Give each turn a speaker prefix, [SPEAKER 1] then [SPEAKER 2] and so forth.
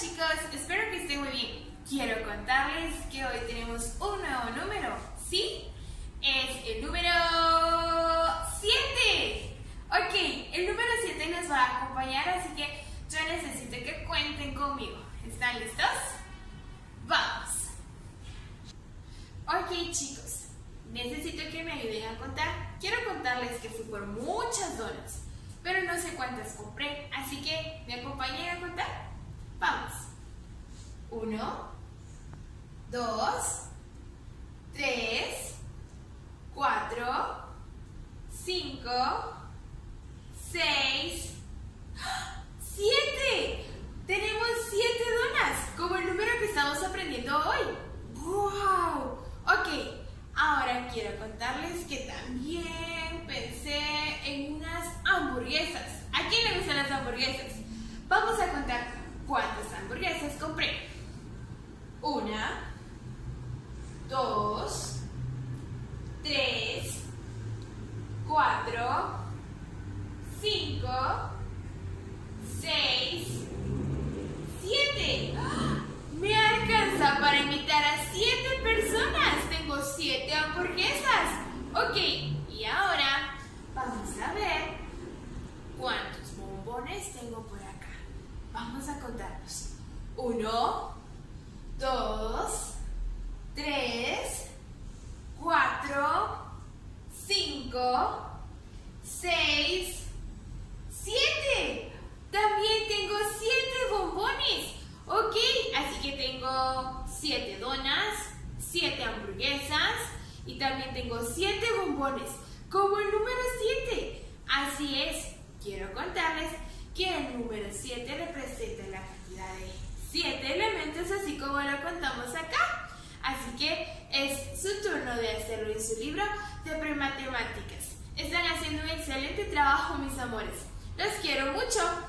[SPEAKER 1] Chicos, espero que estén muy bien. Quiero contarles que hoy tenemos un nuevo número, ¿sí? Es el número 7. Ok, el número 7 nos va a acompañar, así que yo necesito que cuenten conmigo. ¿Están listos? Vamos. Ok chicos, necesito que me ayuden a contar. Quiero contarles que fui por muchas donas, pero no sé cuántas compré, así que me acompañen a contar. Vamos. Uno, dos, tres, cuatro, cinco, seis, siete. Tenemos siete donas, como el número que estamos aprendiendo hoy. ¡Wow! Ok, ahora quiero contarles que también pensé en unas hamburguesas. ¿A quién le gustan las hamburguesas? Vamos a contar ¿Cuántas hamburguesas compré? Una, dos, tres, cuatro, cinco, seis, siete. ¡Ah! Me alcanza para invitar a siete personas. Tengo siete hamburguesas. Ok, y ahora vamos a ver cuántos bombones tengo por acá. Vamos a contarlos. Uno, dos, tres, cuatro, cinco, seis, siete. También tengo siete bombones. Ok, así que tengo siete donas, siete hamburguesas y también tengo siete bombones, como el número siete. Así es, quiero contarles que el número 7 representa la cantidad de 7 elementos, así como lo contamos acá. Así que es su turno de hacerlo en su libro de prematemáticas. Están haciendo un excelente trabajo, mis amores. Los quiero mucho.